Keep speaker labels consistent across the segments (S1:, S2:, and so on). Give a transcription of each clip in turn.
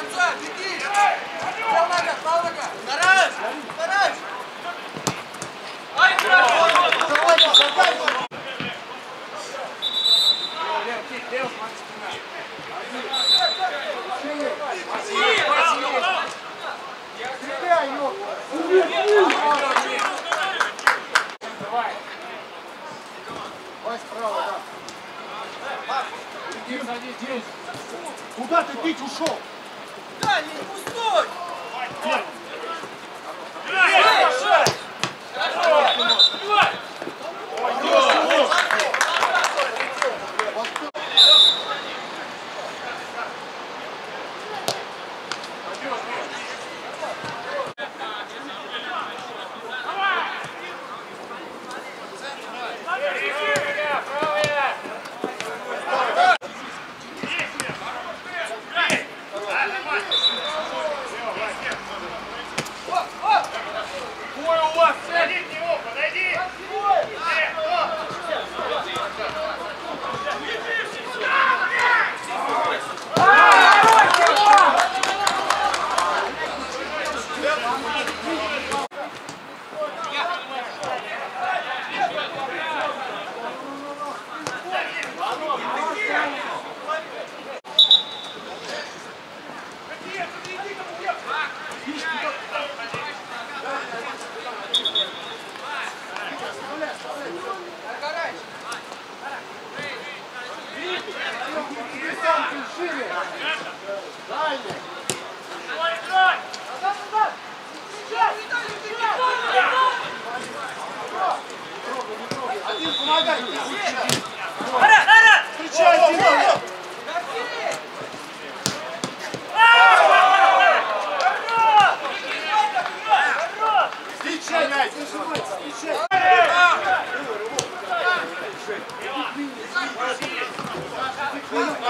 S1: конца, беги! Прям нога, прав нога! Тарас! Тарас! Ай,
S2: Куда ты бить ушел? Come on. Please.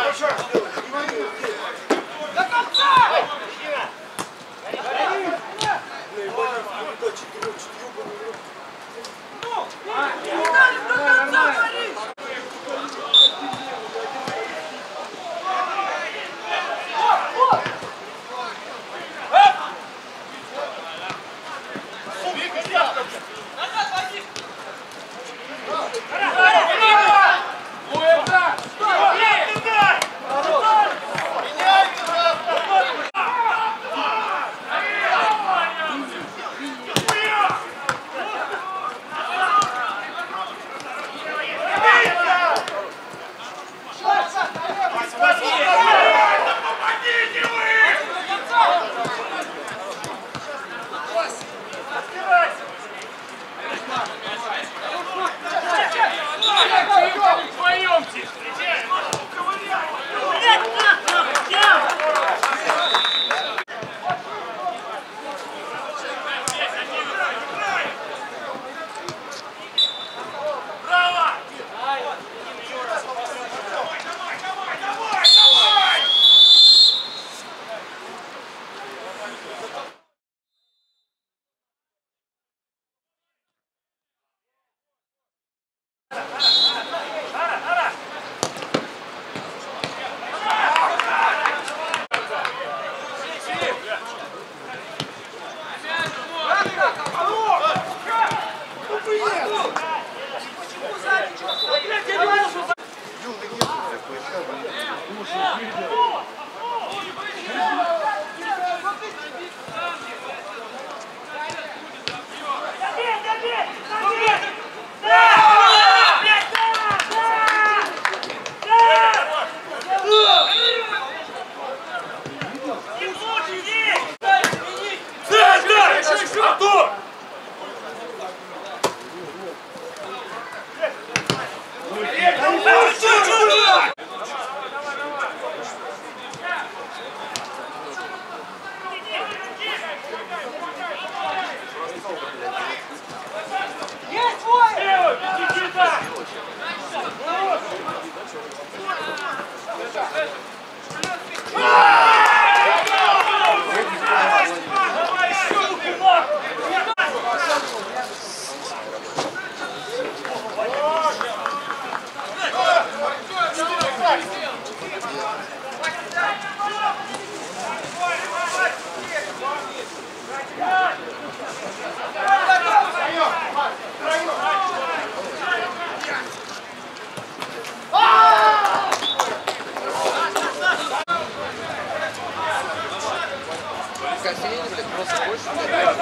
S1: Кассине ты просто больше не дать.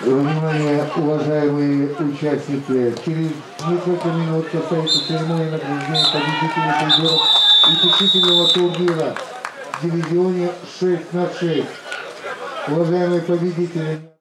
S3: Внимание, уважаемые участники, через несколько минут состоится церемония награждения победителей призеров утешительного турнира в дивизионе 6 на 6. Уважаемые победители,